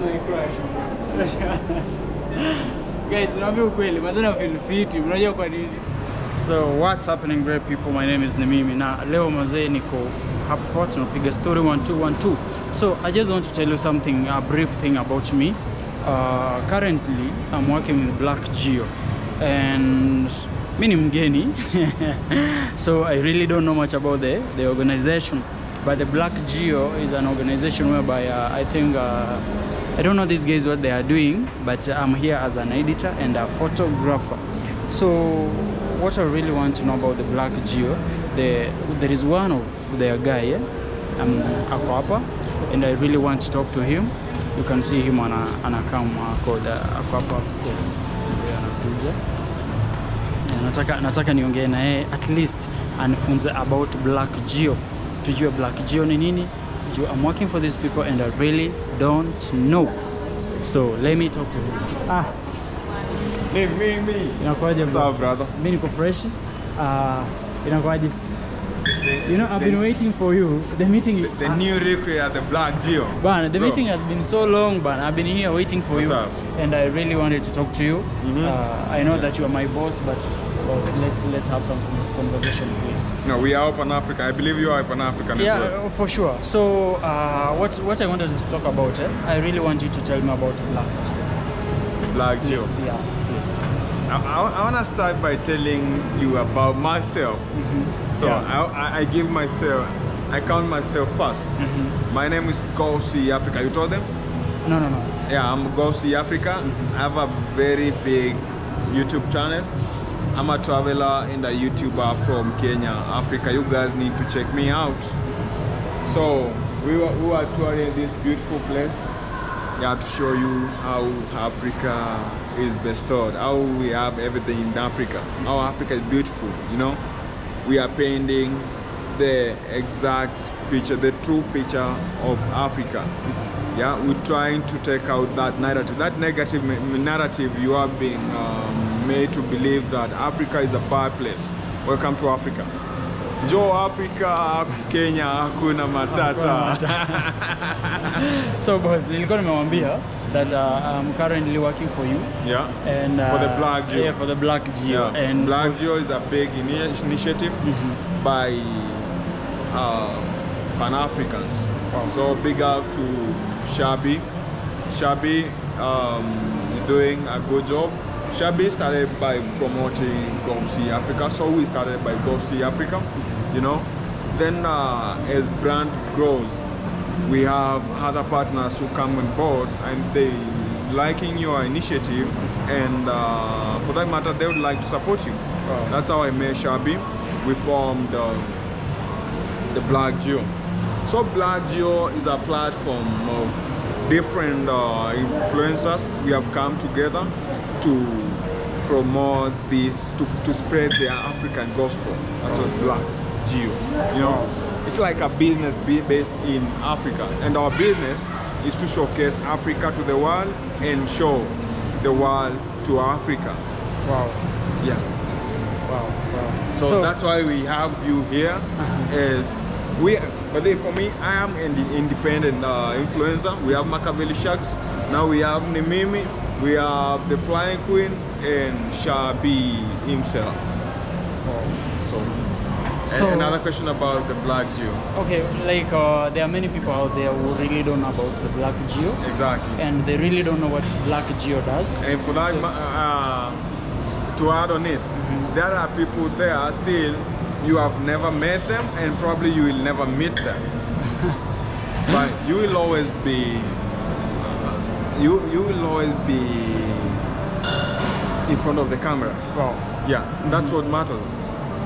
Guys, naambia ukweli, mazana feel fit, unajua kwa nini? So what's happening great people, my name is Nimimi na leo mazee niko hapa tunapiga story 1212. So I just want to tell you something, a brief thing about me. Uh, currently I'm working with Black Geo and mi ni mgeni so I really don't know much about the, the organization but the Black Geo is an organization whereby uh, I think uh, I don't know these guys what they are doing but I'm here as an editor and a photographer so what I really want to know about the Black Geo the, there is one of their guy yeah? I'm ako hapa and I really want to talk to him you can see him ana, a, an account ako hapa upstairs anakuja nataka, nataka niongee na yeye at least anifunze about Black Geo, tujue Black Geo ni nini. Tujue I'm working for these people and I really don't know. So let me talk to him. Ah, Me, me, me. What's bro? up, brother? Mimi niko fresh. Ah, inakuwaje? You know, I've the, been waiting for you. The meeting The ah, new recruit at the Black Geo. Bana, the Bro. meeting has been so long, but I've been here waiting for What's you, up? and I really wanted to talk to you. Mhm. Uh, I know that you are my boss, but boss, let's let's have some conversation, please. No, we are Pan Africa. I believe you are Pan African. Yeah, well. uh, for sure. So, uh, what what I wanted to talk about, eh, I really want you to tell me about Black. Black Geo. Please, yeah, please. I, I, want to start by telling you about myself. So Yeah. I, I, give myself, I count myself 1st My name is Go See Africa. You told them? No, no, no. Yeah, I'm Go See Africa. I have a very big YouTube channel. I'm a traveler and a YouTuber from Kenya, Africa. You guys need to check me out. So we were, we touring this beautiful place. Yeah, to show you how Africa is bestowed, how we have everything in Africa, how Africa is beautiful. You know, we are painting the exact picture, the true picture of Africa. Yeah, we're trying to take out that narrative, that negative narrative you are being um, made to believe that Africa is a bad place. Welcome to Africa. Joe Africa, Kenya, hakuna matata. So, boss, nilikuwa nimewambia that uh, I'm currently working for you. Yeah. And uh, For the Black Geo. Yeah, for the Black Geo. Yeah. And Black Geo is a big ini- initiative mm -hmm. by uh, Pan Africans. Wow. So big up to Shabi. Shabi um, doing a good job. Shabi started by promoting Go See Africa, so we started by Go See Africa, you know. Then uh, as brand grows, we have other partners who come on board and they liking your initiative and uh, for that matter they would like to support you. Wow. That's how I met Shabi. We formed uh, the Black Geo. So Black Geo is a platform of different uh, influencers. We have come together to promote this, to, to spread the African gospel. as a Black Geo. You know, it's like a business be- based in Africa, and our business is to showcase Africa to the world and show the world to Africa. wow, Yeah. wow, wow. So, that's why we have you here. Uh-huh. Is we, but then for me, I am an independent uh, influencer. We have Makaveli Sharks. Now we have Nimimi. We have the Flying Queen and Shabi himself. So, So- another question about the Black Geo. Okay, like uh, there are many people out there who really don't know about the Black Geo, Exactly. and they really don't know what Black Geo does. And for that, So- uh, to add on it, there are people there still you have never met them, and probably you will never meet them. but you will always be, you you will always be in front of the camera. Wow. Yeah, that's what matters.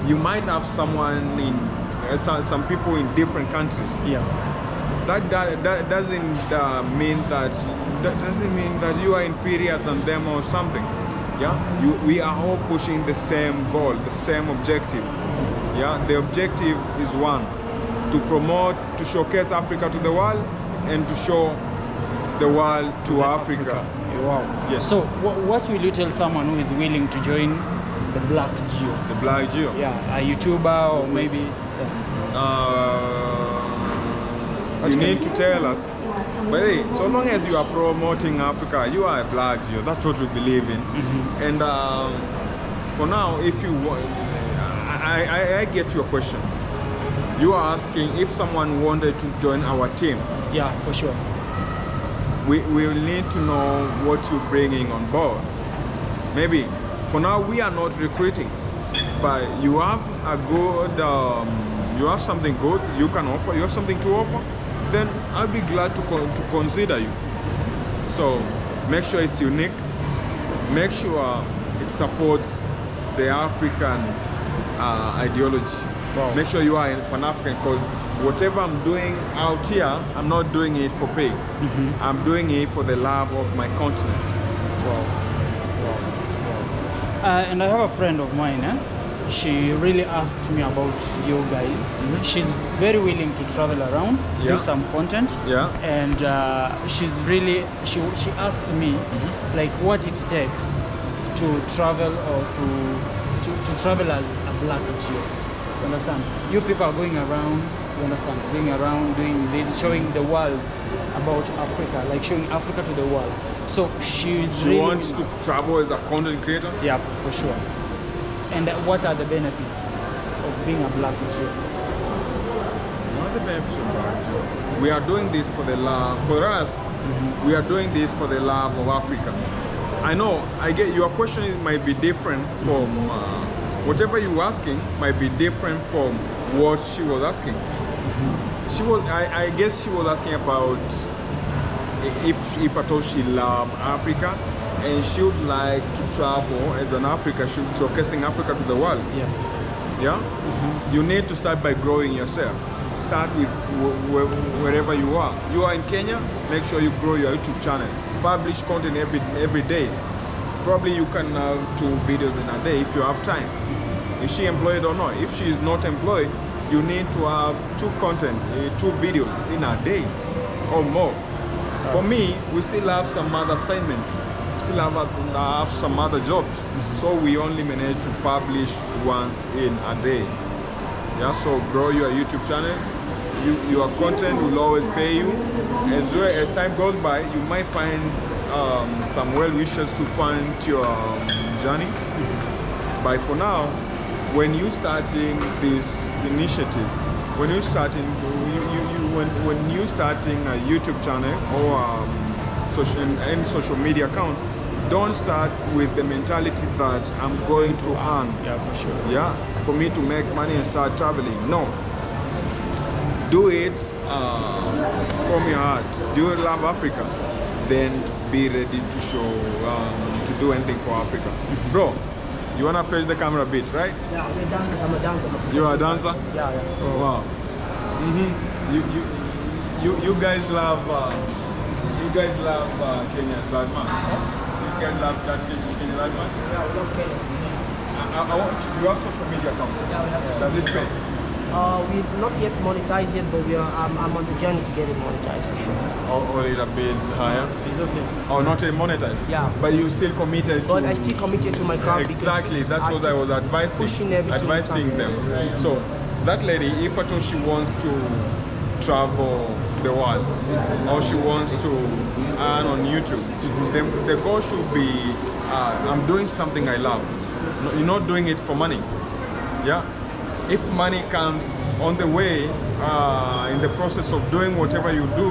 You might have someone in, uh, some, some people in different countries Yeah. that, that, that doesn't uh, mean that that doesn't mean that you are inferior than them or something yeah you, we are all pushing the same goal the same objective yeah the objective is one to promote to showcase africa to the world and to show the world to africa, Wow. Yes. So, wh- what will you tell someone who is willing to join the Black Geo? the black geo Yeah, a YouTuber or maybe. uh, you need to tell us But hey, so long as you are promoting Africa, you are a black Geo. That's what we believe in. And um, for now, if you want, I, I, I get your question. You are asking if someone wanted to join our team. Yeah, for sure. we we will need to know what you're bringing on board. Maybe for now we are not recruiting, but you have a good, um, you have something good you can offer. You have something to offer. Then I'll be glad to con- to consider you. So make sure it's unique. Make sure it supports the African uh, ideology. Wow. Make sure you are in Pan African because whatever I'm doing out here, I'm not doing it for pay. I'm doing it for the love of my continent. Wow. Wow. Wow. Uh, and I have a friend of mine, eh? she really asked me about you guys. She's very willing to travel around, Yeah. do some content. Yeah. And uh, she's really, she, she asked me like what it takes to travel or to, to, to travel as black Geo. You understand? You people are going around, you understand, going around doing this, showing the world about Africa, like showing Africa to the world. So she's She really wants to travel as a content creator. yeah, for sure. And what are the benefits of being a black Geo? What are the benefits of that? We are doing this for the love. For us, we are doing this for the love of Africa. I know. I get your question might be different from uh, whatever you asking might be different from what she was asking. She was. I, I guess she was asking about if if at all she love Africa and she would like to travel as an Africa, she showcasing Africa to the world. Yeah. Yeah? You need to start by growing yourself. Start with wh- wh- wherever you are. You are in Kenya, make sure you grow your YouTube channel. Publish content every, every day. Probably you can have two videos in a day if you have time. Is she employed or not? If she is not employed, you need to have two content, uh, two videos in a day or more. For me, we still have some other assignments. We still have, have some other jobs. So we only manage to publish once in a day. Yeah, so grow your YouTube channel. You, your content will always pay you. As well as time goes by, you might find um, some well wishers to fund your um, journey. But for now, when you starting this initiative, when you starting, you, you, you when, when you starting a YouTube channel or um, social any social media account, don't start with the mentality that I'm going to earn Yeah, for sure. yeah, for me to make money and start traveling. No. Do it uh, from your heart. Do you love Africa? Then be ready to show, um, to do anything for Africa. Bro, you wanna face the camera a bit, right? Yeah, we're dancers. I'm a dancer. You are a dancer? Yeah, yeah. Oh, wow. hmm You, you, you, you guys love, uh, you guys love uh, Kenya Blood Match. You guys love that Kenya, Kenya Blood Match? Yeah, we love Kenya. I, I want you, do you have social media accounts? Yeah, we have social Does it pay? Uh, we not yet monetized yet, but we are. I'm, I'm on the journey to get it monetized for sure. Or, or it a bit higher? It's okay. Or not yet monetized? Yeah. But you still committed But to... I still committed to my craft because Exactly, because that's what I was advising. pushing every advising time. them. So that lady, if at all she wants to travel the world or she wants to earn on YouTube, then the goal should be uh, I'm doing something I love. No, You're not doing it for money. Yeah. If money comes on the way uh, in the process of doing whatever you do,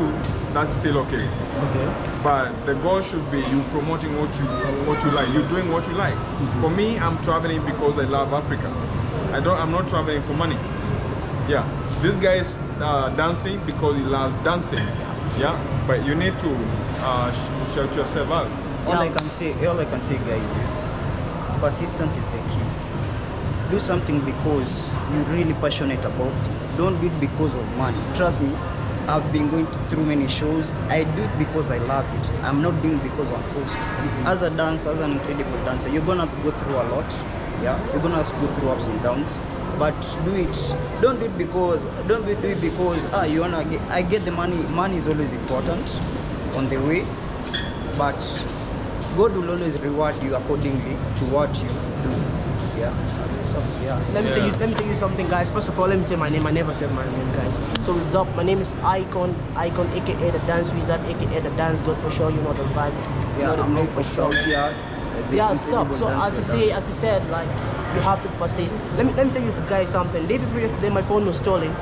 that's still okay. Okay. But the goal should be you promoting what you what you like. You doing what you like. For me, I'm traveling because I love Africa. I don't. I'm not traveling for money. Yeah. This guy is uh, dancing because he loves dancing. Yeah. But you need to uh, sh- shout yourself out. All I can say, all I can say, guys, is persistence is the key. Do something because you're really passionate about. it. Don't do it because of money. Trust me, I've been going through many shows. I do it because I love it. I'm not doing because I'm forced. As a dancer, as an incredible dancer, you're gonna go through a lot. Yeah, you're gonna have to go through ups and downs. But do it. Don't do it because. Don't do it because ah you wanna get. I get the money. Money is always important on the way, but God will always reward you accordingly to what you do. Yeah. That's what's So, Yeah. so let me tell you let me tell you something guys. First of all, let me say my name. I never said my name, guys. So what's up? My name is Icon, Icon aka the Dance Wizard, aka the Dance God for sure. You know the vibe. you Yeah, know the I'm not for sure. Yeah, yeah, sub. So as I say, dance. as I said, like you have to persist. Let me let me tell you guys something. Day before yesterday, my phone was stolen.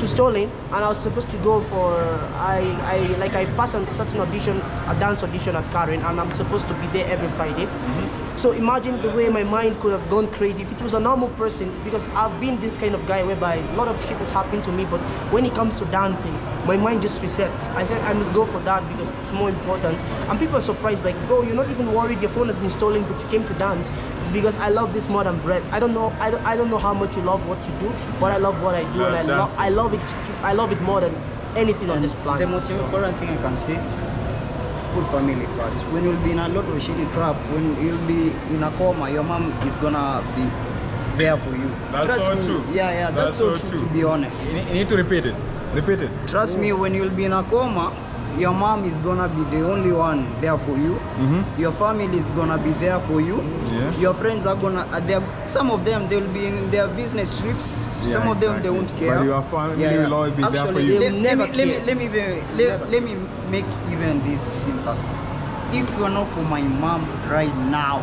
To stolen, and I was supposed to go for I I like I passed a certain audition, a dance audition at Karen, and I'm supposed to be there every Friday. Mm-hmm. So imagine the way my mind could have gone crazy if it was a normal person, because I've been this kind of guy whereby a lot of shit has happened to me, but when it comes to dancing, my mind just resets. I said I must go for that because it's more important. And people are surprised, like, bro, you're not even worried your phone has been stolen, but you came to dance. It's because I love this more than bread. I don't know, I don't, I don't know how much you love what you do, but I love what I do, and I Love love. I love it. To, I love it more than anything on this planet. The most important thing I can say, put family first. When you'll be in a lot of shitty trap, when you'll be in a coma, your mom is gonna be there for you. That's Trust so me. true. Yeah, yeah, that's, That's so, so true, true. to be honest. You need, you need to repeat it. Repeat it. Trust me, when you'll be in a coma, your mom is gonna be the only one there for you. Your family is gonna be there for you. Yeah. Your friends are gonna. Uh, they're, some of them they'll be in their business trips. Yeah, some of them they won't care. But your family will always be there for you. Let, They'll let never me, let me let me even- let, let me make even this simple. If you're not for my mom right now,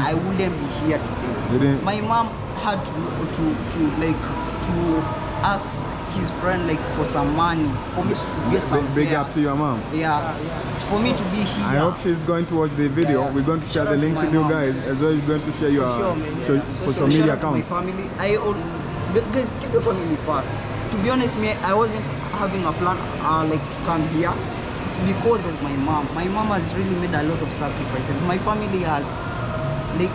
I wouldn't be here today. My mom had to to to like to ask his friend like for some money for me to get some Big, big up to your mom. Yeah, for me to be here. I hope she's going to watch the video. Yeah, yeah. We're going to share Shout the out to links with you guys as well. as going to share your For sure, man, show- yeah. for So some media shout out to accounts. my family. I all, gu- guys keep your family first. To be honest, me I wasn't having a plan uh, like to come here. It's because of my mom. My mom has really made a lot of sacrifices. My family has like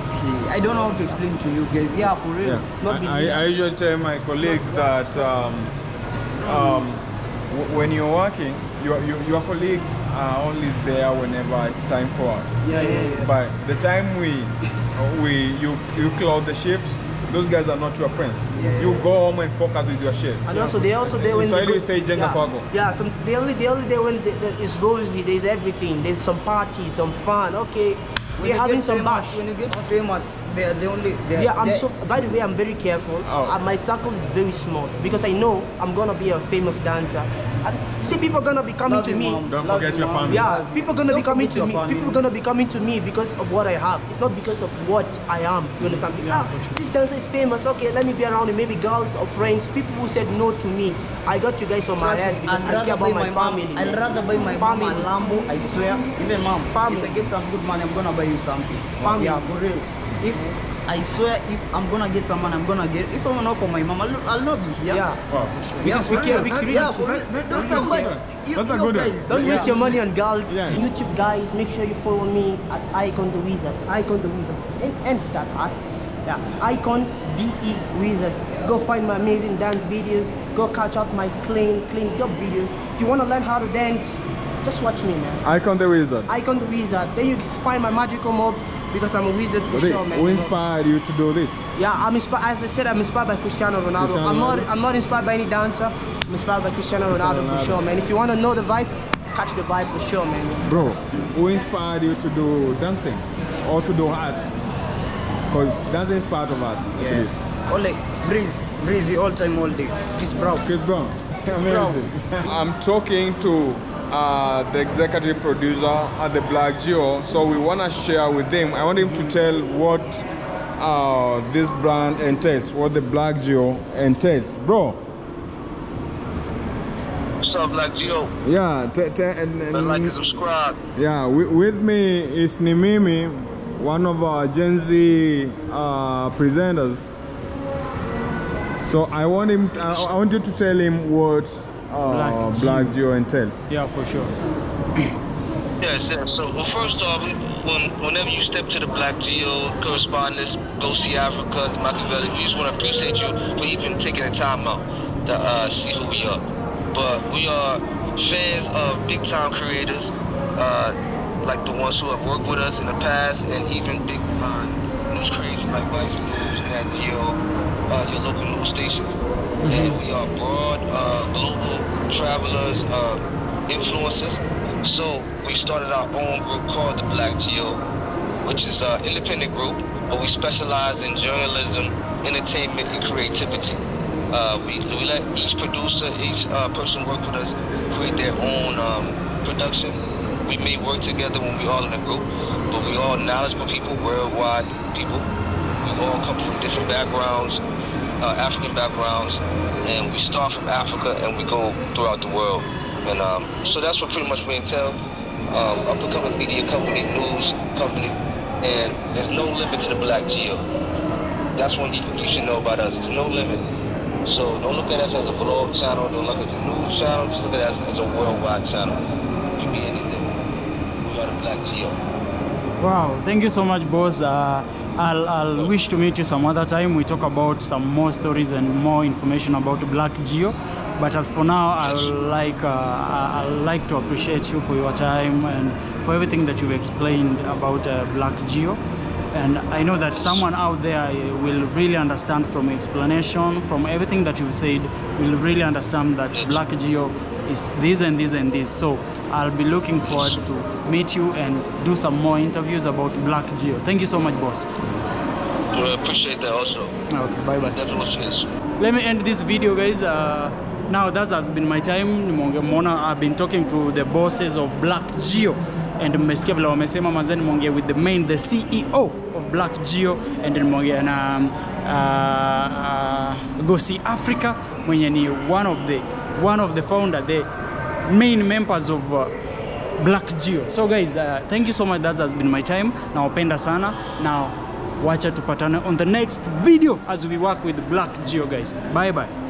I don't know how to explain to you guys. Yeah, for real. Yeah. not I, been I. I usually tell my colleagues that um, um, w- when you're working, your, your, your colleagues are only there whenever it's time for work. Yeah, yeah, yeah. But the time we we you you close the shift, those guys are not your friends. Yeah, You yeah. go home and focus with your shift. And also, they also there when Swahili they say jenga yeah, kwako. Yeah, some they only they only there when the, the, it's rosy. There's everything. There's some party, some fun. Okay, When we're having some famous, bash. When you get famous, they're the only. They're, Yeah, I'm they're- so. By the way, I'm very careful. Oh. Uh, my circle is very small because I know I'm gonna be a famous dancer. See, people gonna be coming Love to me. Mom. Don't Love forget you, your family. Yeah, people gonna be Don't coming to me. family. People gonna be coming to me because of what I have. It's not because of what I am. You understand? ah, this dancer is famous. Okay, let me be around him. Maybe girls or friends. People who said no to me. I got you guys on my head because I'd I rather care about my, mom. family. I'd rather buy my family. mom a Lambo. I swear, even mom. Family. If I get some good money, I'm gonna buy you something. Family. Yeah, for real. If I swear, if I'm gonna get someone, I'm gonna get. If I'm not for my mom, I'll, I'll not be here. Yeah. Oh, wow. Because we care. We Yeah, create. for real. Don't That's buy- good. you- That's a good guys, Don't yeah. waste your money on girls. Yeah. YouTube guys, make sure you follow me at Icon the Wizard. Icon the Wizard. And, and that part. Yeah. Icon DE Wizard. Go find my amazing dance videos. Go catch up my clean, clean dub videos. If you want to learn how to dance, just watch me, man. Icon the Wizard. Icon the Wizard. Then you can find my magical mobs because I'm a wizard for Who sure, man. who inspired you to do this? Yeah, I'm inspired. As I said, I'm inspired by Cristiano Ronaldo. Cristiano I'm not. Ronaldo. I'm not inspired by any dancer. I'm inspired by Cristiano Ronaldo Ronaldo. for sure, man. If you want to know the vibe, catch the vibe for sure, man. Bro, who inspired you to do dancing or to do art? Because dancing is part of art. actually. Yeah. All like breeze, breezy all time, all day. Chris Brown. Chris Brown. Chris Brown. I'm talking to uh, the executive producer at the Black Geo, so we want to share with him. I want him to tell what uh, this brand entails, what the Black Geo entails. Bro, What's up, Black Geo? yeah, t- t- and, and- like and subscribe. yeah, wi- with me is Nimimi, one of our Gen Z uh, presenters. So I want him. I, I want you to tell him what uh, Black Black, Geo. Geo entails. Yeah, for sure. Yes, yes. So, well, first off, when, whenever you step to the Black Geo correspondence, go see Africa's Makaveli, we just want to appreciate you for even taking the time out to uh, see who we are. But we are fans of big time creators, uh, like the ones who have worked with us in the past, and even big uh, news creators like Vice News, Nat Geo, uh, your local news stations. And we are broad, uh, global travelers, uh, influencers. So we started our own group called the Black Geo, which is an independent group, but we specialize in journalism, entertainment, and creativity. Uh, we, we let each producer, each uh, person work with us, create their own um, production. We may work together when we all in a group, but we all knowledgeable people, worldwide people. We all come from different backgrounds, uh, African backgrounds, and we start from Africa and we go throughout the world. And um, so that's what pretty much we entail. Um, up and coming media company, news company, and there's no limit to the Black Geo. That's one you, you should know about us. There's no limit. So don't look at us as a vlog channel. Don't look at us as a news channel. Just look at us as a worldwide channel. Can be anything. We are the Black Geo. Wow, thank you so much, boss. Uh, I'll, I'll wish to meet you some other time. We talk about some more stories and more information about Black Geo. But as for now, I'll like uh, I'll like to appreciate you for your time and for everything that you've explained about uh, Black Geo. And I know that someone out there will really understand from explanation, from everything that you've said, will really understand that Black Geo is this and this and this. So I'll be looking forward to meet you and do some more interviews about Black Geo. Thank you so much, boss. We appreciate that also. Okay, bye bye. Definitely will see us. Let me end this video, guys. Uh, now that has been my time. Nimeona I've been talking to the bosses of Black Geo and mmesikia vile wamesema nimeongea with the main the CEO of Black Geo and nimeongea na uh, uh, Go See Africa mwenye ni one of the one of the founder the main members of uh, Black Geo. So guys, uh, thank you so much. That has been my time. Nawapenda sana. Now wacha tupatane on the next video as we work with Black Geo guys. Bye bye.